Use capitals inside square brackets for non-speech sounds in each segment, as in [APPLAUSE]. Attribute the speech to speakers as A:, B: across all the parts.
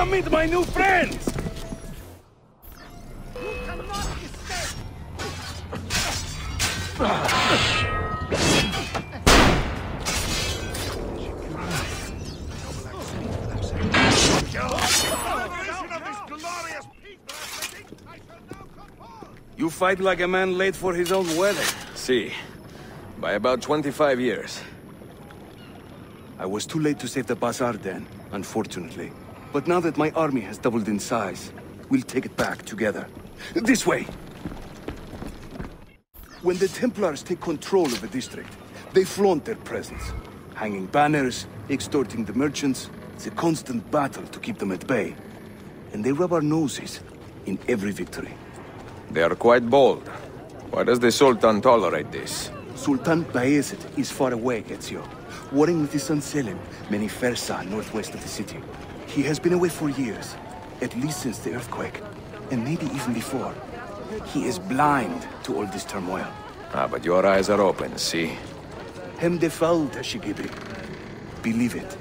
A: Come meet my new friends! You fight like a man late for his own wedding.
B: See, by about 25 years.
A: I was too late to save the Bazaar then, unfortunately. But now that my army has doubled in size, we'll take it back together. This way! When the Templars take control of a district, they flaunt their presence. Hanging banners, extorting the merchants, it's a constant battle to keep them at bay. And they rub our noses in every victory.
B: They are quite bold. Why does the Sultan tolerate this?
A: Sultan Bayezid is far away, Ezio. Warring with his son Selim, many Fersa northwest of the city. He has been away for years, at least since the earthquake, and maybe even before. He is blind to all this turmoil.
B: Ah, but your eyes are open, see?
A: Hem defal, Tashigibri. Believe it.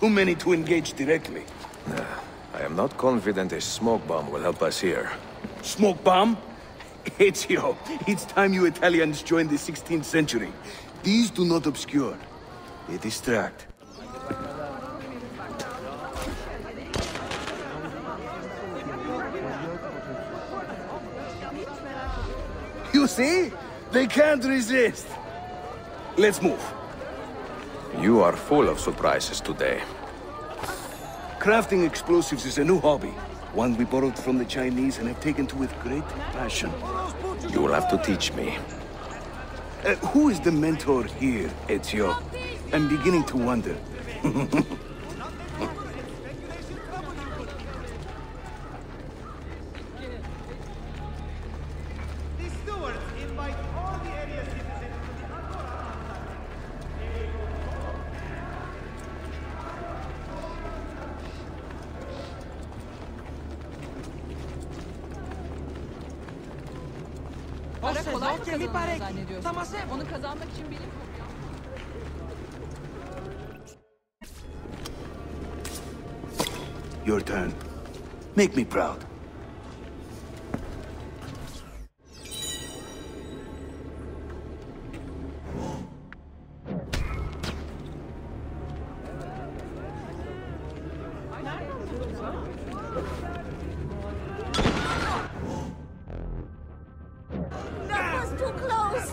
A: Too many to engage directly.
B: I am not confident a smoke bomb will help us here.
A: Smoke bomb? Ezio, it's time you Italians joined the 16th century. These do not obscure. They distract. You see? They can't resist. Let's move.
B: You are full of surprises today.
A: Crafting explosives is a new hobby. One we borrowed from the Chinese and have taken to with great passion.
B: You will have to teach me.
A: Uh, who is the mentor here, Ezio? I'm beginning to wonder. [LAUGHS]
C: Para kolay mı kazanır zannediyorsun?
D: Tamam, sen-
C: Onu kazanmak için bilim.
A: Your turn. Make me proud.
E: That was too close!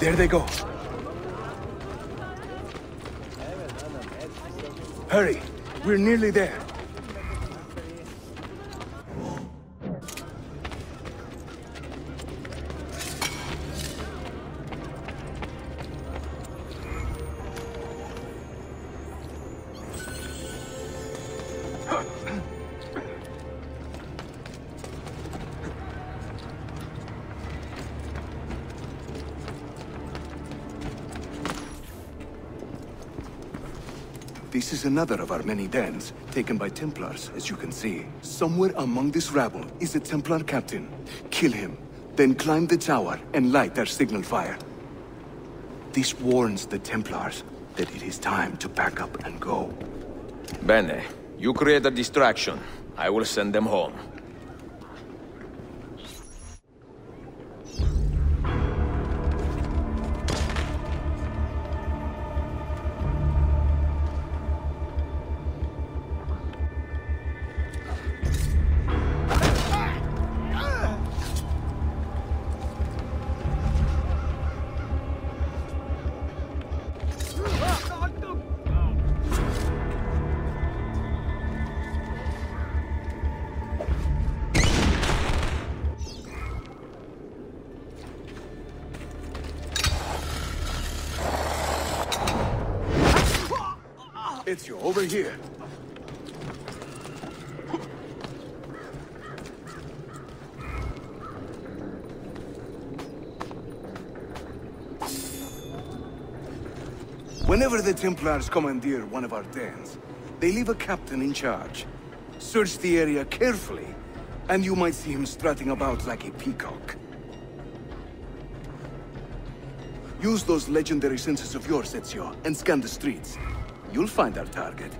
A: There they go. Hurry, we're nearly there. This is another of our many dens, taken by Templars, as you can see. Somewhere among this rabble is a Templar captain. Kill him, then climb the tower and light our signal fire. This warns the Templars that it is time to pack up and go.
B: Bene, you create a distraction. I will send them home.
A: Ezio, over here. Whenever the Templars commandeer one of our dens, they leave a captain in charge. Search the area carefully, and you might see him strutting about like a peacock. Use those legendary senses of yours, Ezio, and scan the streets. You'll find our target.